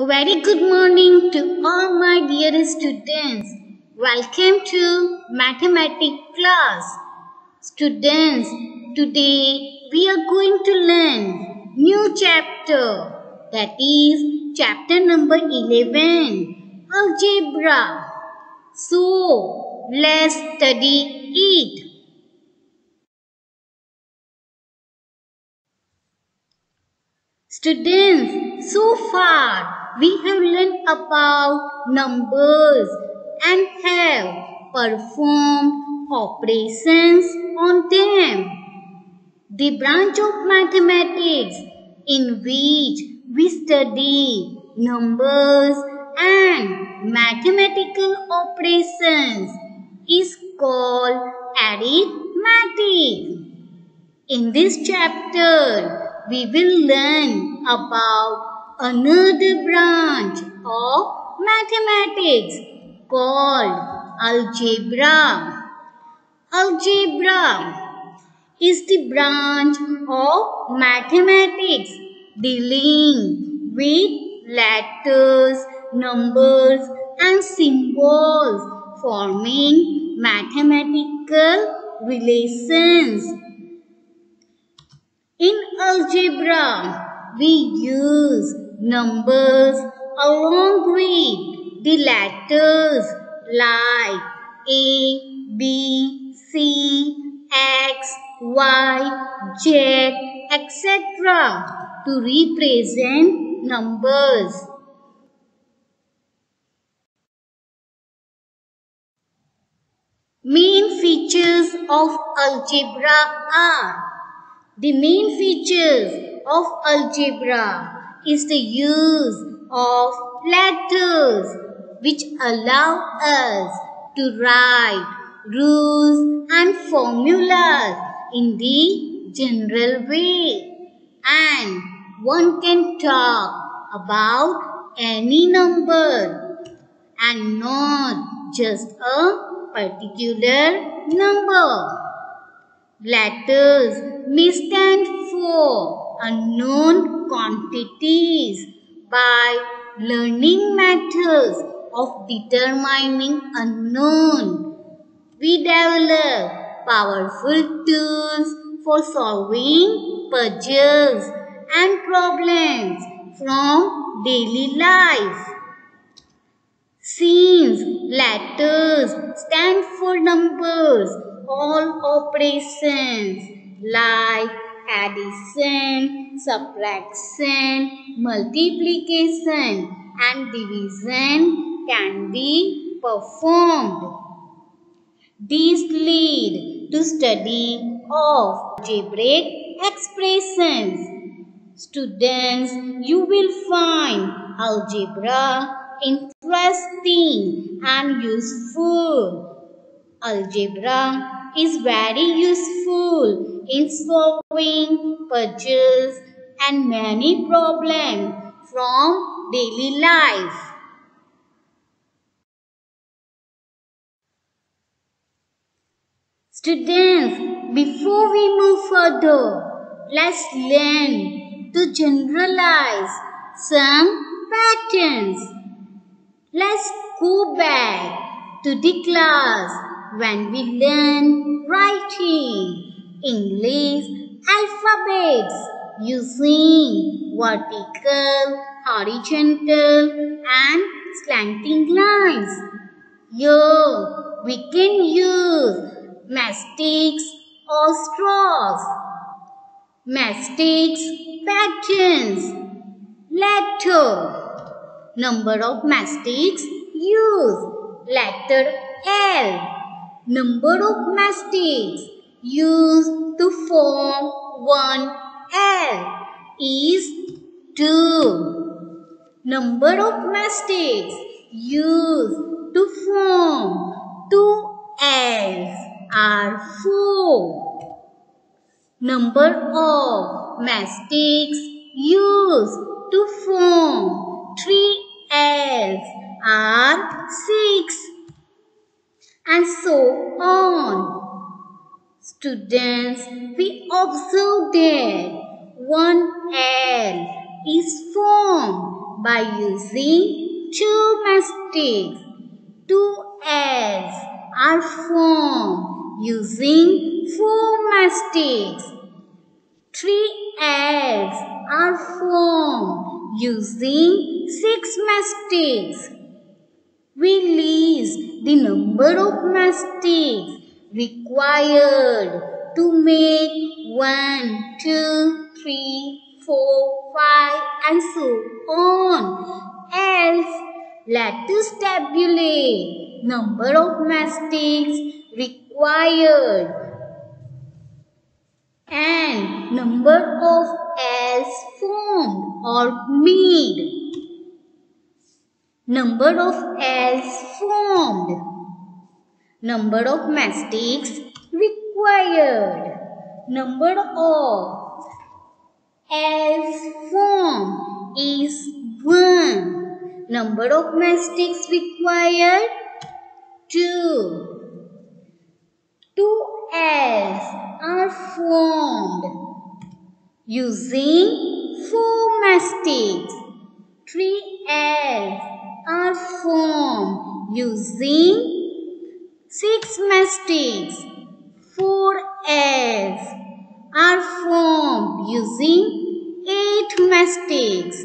A very good morning to all my dear students. Welcome to mathematics class. Students, today we are going to learn new chapter that is chapter number 11 algebra. So, let's study it. Students, so far we have learned about numbers and have performed operations on them. The branch of mathematics in which we study numbers and mathematical operations is called arithmetic. In this chapter, we will learn about another branch of mathematics called algebra. Algebra is the branch of mathematics dealing with letters, numbers and symbols forming mathematical relations. In algebra, we use numbers along with the letters like A, B, C, X, Y, Z, etc. to represent numbers. Main features of algebra are the main features of algebra is the use of letters which allow us to write rules and formulas in the general way and one can talk about any number and not just a particular number. Letters may stand for unknown quantities by learning methods of determining unknown. We develop powerful tools for solving puzzles and problems from daily life. Since letters stand for numbers, all operations like addition, subtraction, multiplication and division can be performed. These lead to study of algebraic expressions. Students, you will find algebra interesting and useful. Algebra is very useful in solving puzzles and many problems from daily life. Students, before we move further, let's learn to generalize some patterns. Let's go back to the class when we learn writing English alphabets using vertical, horizontal and slanting lines. Here we can use mastics or straws. Mastics patterns. Letter. Number of mastics used. Letter L. Number of mastics used to form one L is 2. Number of mastics used to form two L's are 4. Number of mastics used to form three L's are 6 and so on. Students, we observe that one L is formed by using two mastics. Two L's are formed using four mastics. Three L's are formed using six mastics. We list the number of mastics required to make one, two, three, four, five, and so on. Else, let us tabulate number of mastics required and number of L's formed or made. Number of L's formed. Number of mastics required. Number of L's formed is 1. Number of mastics required 2. Two L's are formed using four mastics. Three L's are formed using six mistakes. Four L's are formed using eight mistakes.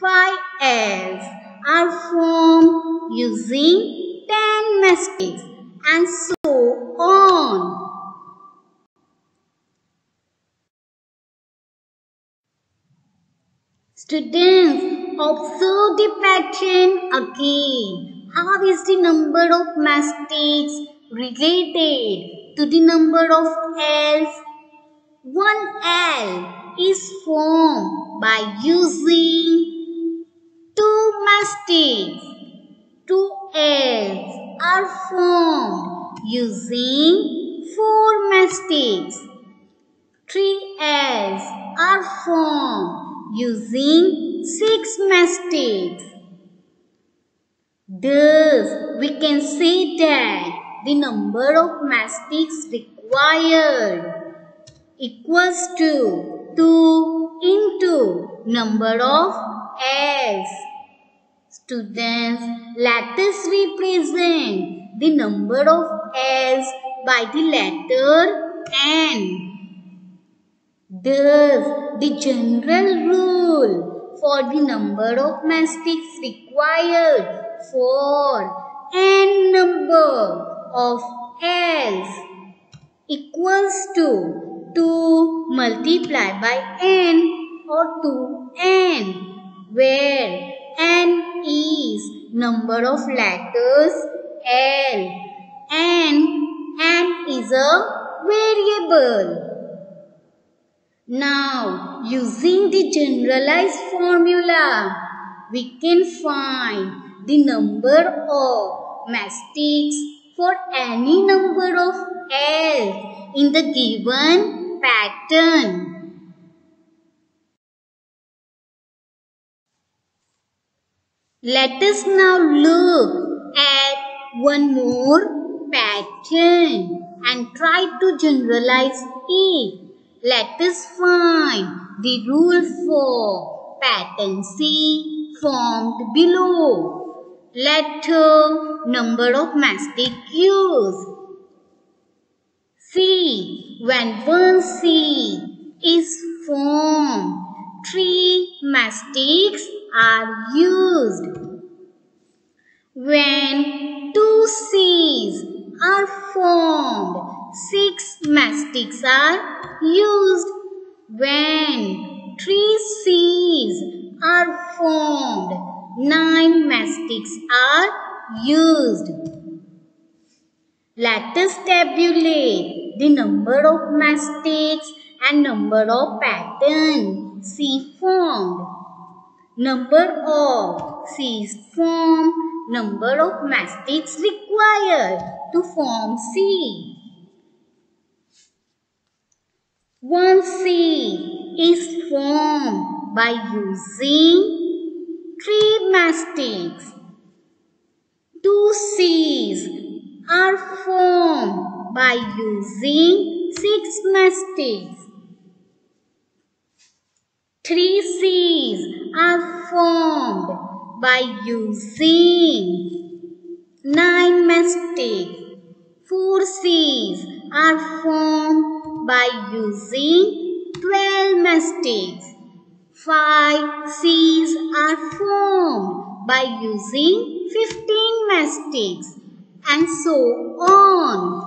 Five L's are formed using ten mistakes and so on. Students, observe the pattern again. How is the number of mastics related to the number of L's? One L is formed by using two mastics. Two L's are formed using four mastics. Three L's are formed using six mastics. Thus, we can say that the number of mastics required equals to 2 into number of L's. Students, let us represent the number of L's by the letter N. Thus, the general rule for the number of mastics required for n number of L's equals to 2 multiplied by n or 2n where n is number of letters L and n is a variable. Now, using the generalized formula, we can find the number of mastics for any number of L in the given pattern. Let us now look at one more pattern and try to generalize it. Let us find the rule for pattern C formed below. Letter number of mastic used. C. When one C is formed, three mastics are used. When two C's are formed, six mastics are used. When three C's are formed, nine mastics are used. Let us tabulate the number of mastics and number of pattern C formed. Number of C's formed, number of mastics required to form C. One C is formed by using three mastics. Two C's are formed by using six mastics. Three C's are formed by using 9 mastics. 4 C's are formed by using 12 mastics. 5 C's are formed by using 15 mastics and so on.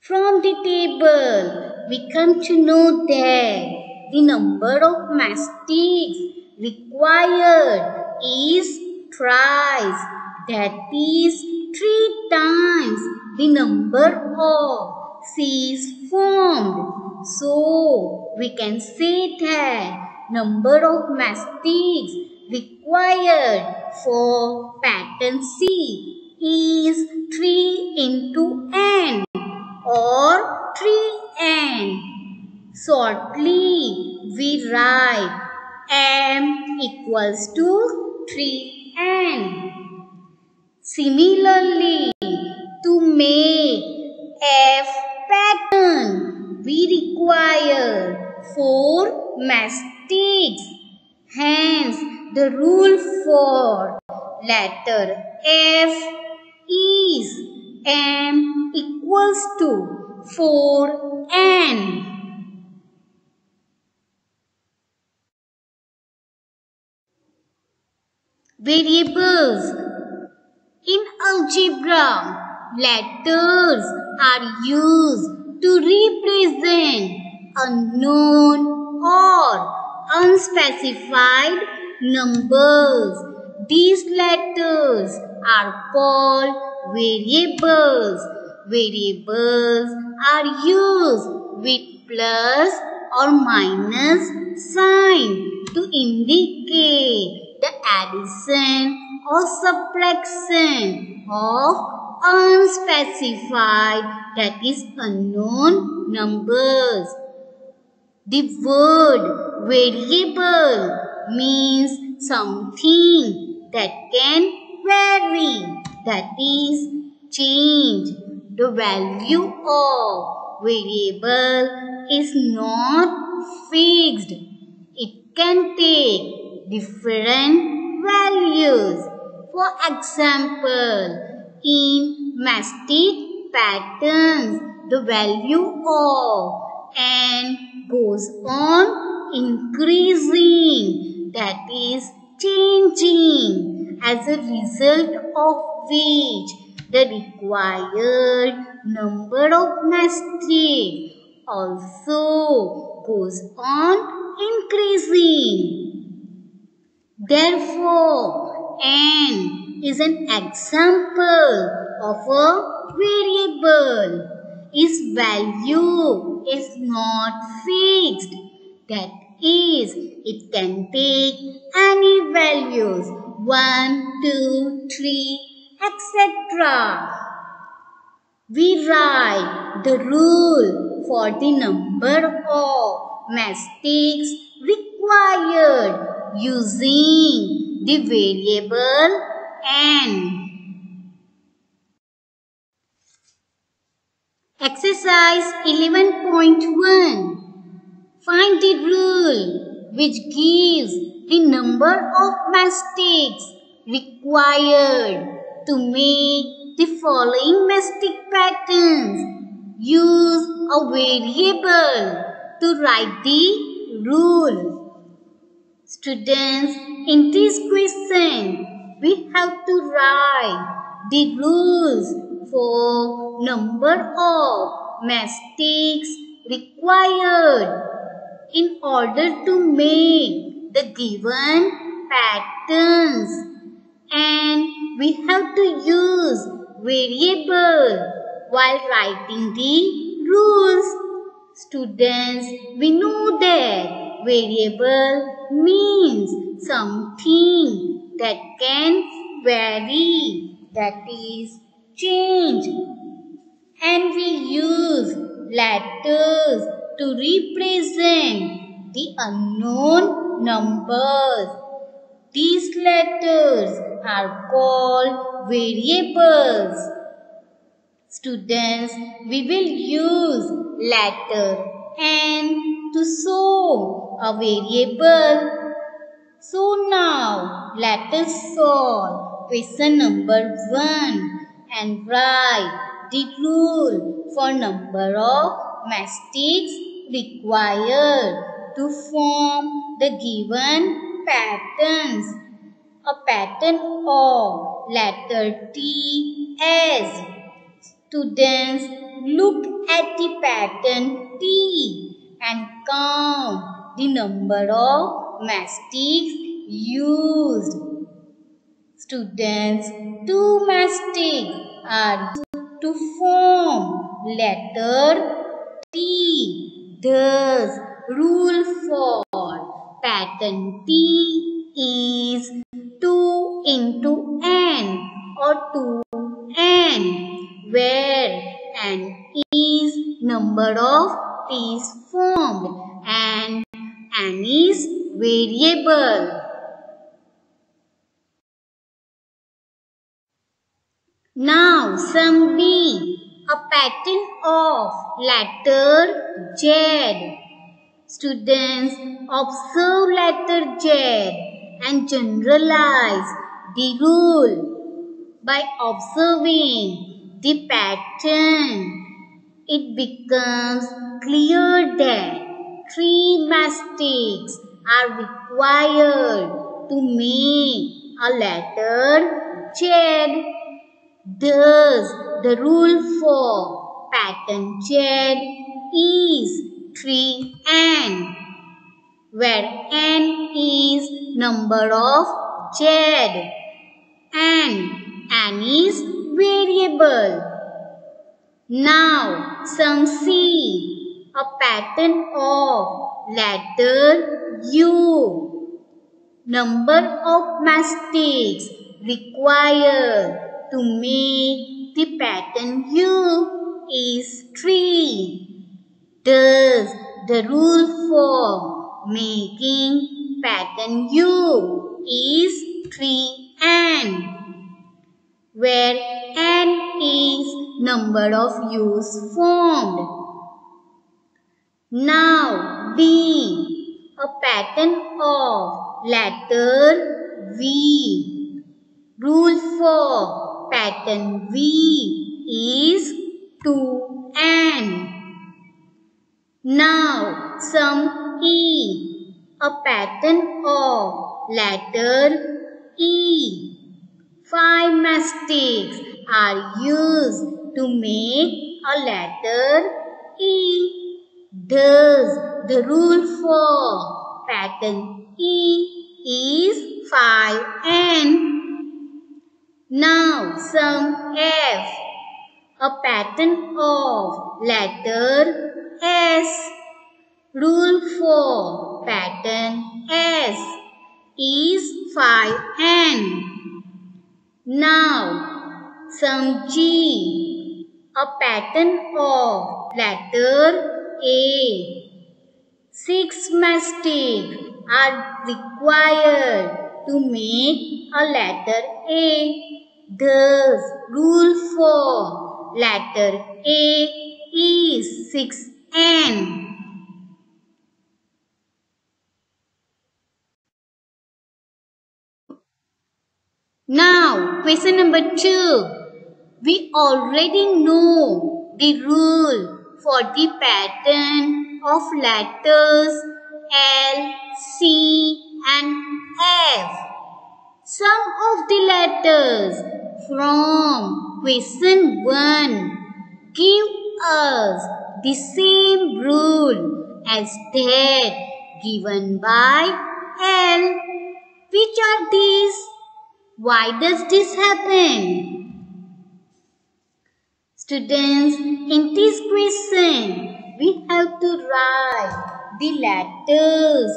From the table, we come to know that the number of mastics required is thrice, that is three times the number of C's formed. So, we can say that number of mastics required for pattern C is 3 into n or 3n. Shortly, we write m equals to 3n. Similarly, to make f pattern, we require 4 mastics. Hence, the rule for letter F is M equals to 4N. Variables In algebra, letters are used to represent unknown or unspecified numbers. These letters are called variables. Variables are used with plus or minus sign to indicate the addition or subtraction of unspecified that is unknown numbers. The word variable means something that can vary, that is change. The value of variable is not fixed. It can take different values. For example, in mastic patterns, the value of n goes on increasing, that is changing, as a result of which the required number of mastic also goes on increasing. Therefore, n is an example of a variable. Its value is not fixed. That is, it can take any values 1, 2, 3, etc. We write the rule for the number of mistakes required using the variable n. Exercise 11.1 Find the rule which gives the number of mastics required to make the following mastic patterns. Use a variable to write the rule. Students, in this question, we have to write the rules for number of mistakes required in order to make the given patterns and we have to use variable while writing the rules. Students, we know that variable means something that can vary, that is change. And we use letters to represent the unknown numbers. These letters are called variables. Students, we will use letter N to show a variable. So now let us solve question number 1 and write the rule for number of mastics required to form the given patterns. A pattern of letter T as students look at the pattern T and count the number of mastics used. Students, two mastics are to form letter T. Thus, rule for pattern T is 2 into n or 2n where n is number of T's formed and n is variable. Now sum B, a pattern of letter Z. Students observe letter Z and generalize the rule by observing the pattern. It becomes clear that three mastics are required to make a letter Z. Thus, the rule for pattern Z is 3n, where n is number of Z and n is variable. Now, sum C a pattern of letter U. Number of mastics required to make the pattern U is 3. Thus, the rule for making pattern U is 3n, where n is number of U's formed. Now, D, a pattern of letter V. Rule for pattern V is 2n. Now sum E, a pattern of letter E. Five mistakes are used to make a letter E. Thus, the rule for pattern E is 5n. Now sum F, a pattern of letter S. Rule for pattern S is 5n. Now sum G, a pattern of letter A. Six mastics are required to make a letter A. Thus, rule for letter A is 6n. Now, question number 2. We already know the rule for the pattern of letters L, C and F. Some of the letters from question 1 give us the same rule as that given by L. Which are these? Why does this happen? Students, in this question, we have to write the letters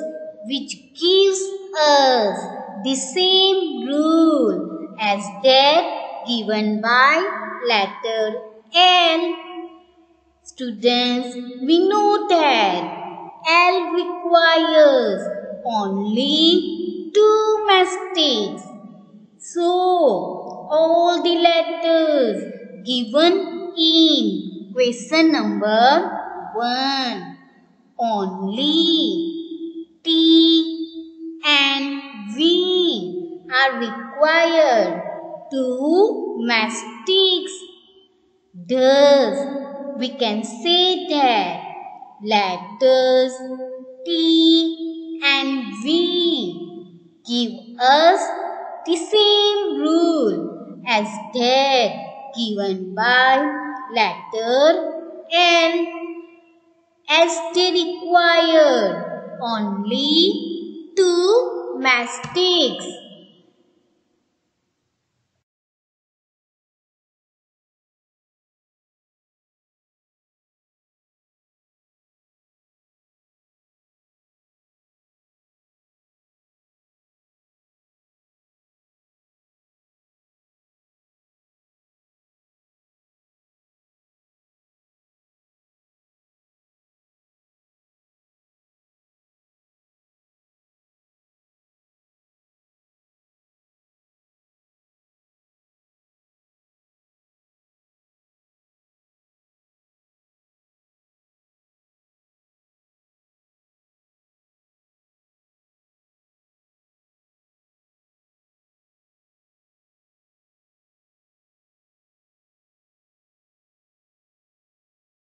which gives us the same rule as that given by letter L. Students, we know that L requires only two mistakes. So, all the letters given in question number 1 only T and V are required. to mastics. Thus, we can say that letters T and V give us the same rule as that given by letter L as they require only two mastics.